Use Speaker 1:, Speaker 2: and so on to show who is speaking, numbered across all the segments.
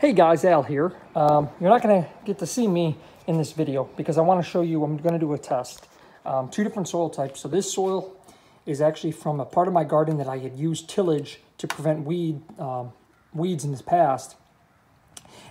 Speaker 1: Hey guys, Al here. Um, you're not going to get to see me in this video because I want to show you, I'm going to do a test. Um, two different soil types. So this soil is actually from a part of my garden that I had used tillage to prevent weed um, weeds in the past.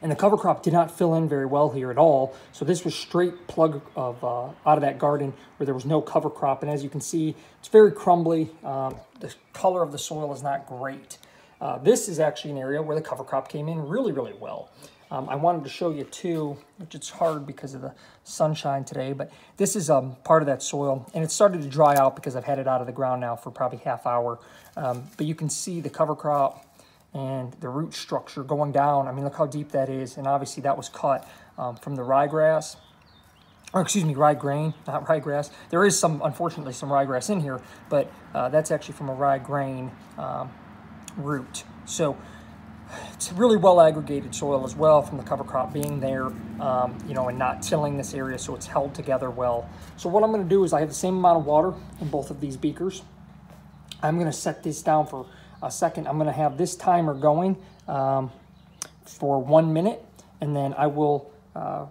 Speaker 1: And the cover crop did not fill in very well here at all. So this was straight plug of uh, out of that garden where there was no cover crop. And as you can see, it's very crumbly. Um, the color of the soil is not great. Uh, this is actually an area where the cover crop came in really, really well. Um, I wanted to show you too, which it's hard because of the sunshine today, but this is um, part of that soil and it started to dry out because I've had it out of the ground now for probably half hour. Um, but you can see the cover crop and the root structure going down. I mean, look how deep that is. And obviously that was cut um, from the ryegrass, or excuse me, rye grain, not ryegrass. There is some, unfortunately, some ryegrass in here, but uh, that's actually from a rye grain um, root. So it's really well aggregated soil as well from the cover crop being there, um, you know, and not tilling this area so it's held together well. So what I'm going to do is I have the same amount of water in both of these beakers. I'm going to set this down for a second. I'm going to have this timer going um, for one minute, and then I will uh,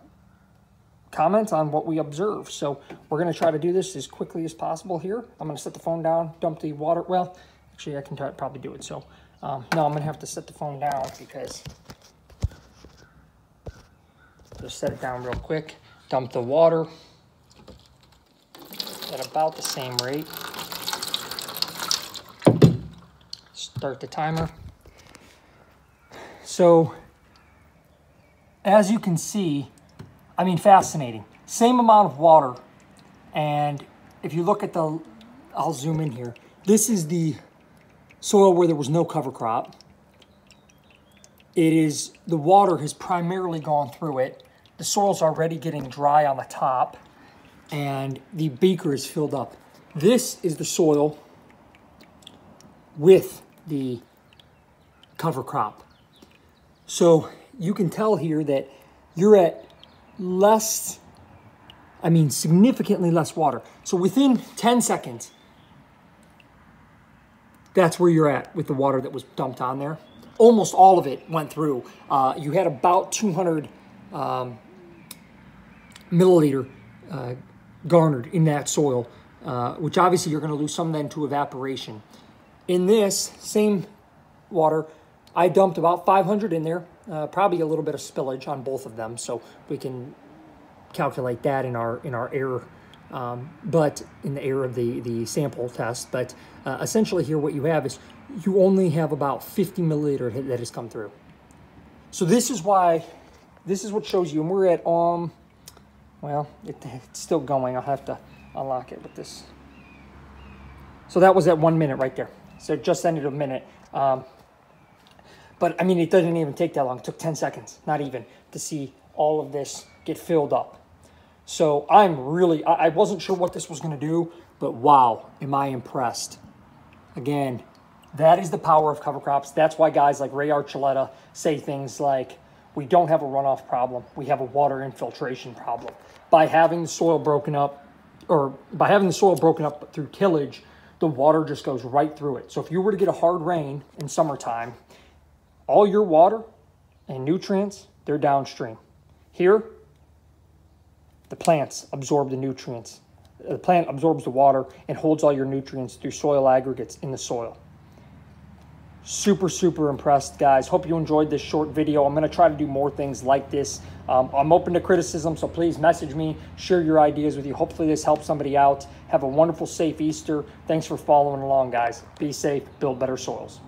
Speaker 1: comment on what we observe. So we're going to try to do this as quickly as possible here. I'm going to set the phone down, dump the water. Well, actually, I can probably do it. So um, no, I'm going to have to set the phone down because just set it down real quick. Dump the water at about the same rate. Start the timer. So, as you can see, I mean, fascinating. Same amount of water. And if you look at the, I'll zoom in here. This is the soil where there was no cover crop. It is, the water has primarily gone through it. The soil's already getting dry on the top and the beaker is filled up. This is the soil with the cover crop. So you can tell here that you're at less, I mean, significantly less water. So within 10 seconds, that's where you're at with the water that was dumped on there. Almost all of it went through. Uh, you had about 200 um, milliliter uh, garnered in that soil, uh, which obviously you're going to lose some then to evaporation. In this same water, I dumped about 500 in there, uh, probably a little bit of spillage on both of them, so we can calculate that in our in our error, um, but in the error of the the sample test. But uh, essentially, here what you have is you only have about 50 milliliter that has come through. So this is why, this is what shows you, and we're at um, well, it, it's still going. I'll have to unlock it with this. So that was at one minute right there. So it just ended a minute. Um, but I mean, it doesn't even take that long. It took 10 seconds, not even, to see all of this get filled up. So I'm really, I, I wasn't sure what this was going to do, but wow, am I impressed. Again, that is the power of cover crops. That's why guys like Ray Archuleta say things like, we don't have a runoff problem. We have a water infiltration problem. By having the soil broken up, or by having the soil broken up through tillage, the water just goes right through it. So if you were to get a hard rain in summertime, all your water and nutrients, they're downstream. Here, the plants absorb the nutrients. The plant absorbs the water and holds all your nutrients through soil aggregates in the soil. Super, super impressed, guys. Hope you enjoyed this short video. I'm going to try to do more things like this. Um, I'm open to criticism, so please message me, share your ideas with you. Hopefully this helps somebody out. Have a wonderful, safe Easter. Thanks for following along, guys. Be safe, build better soils.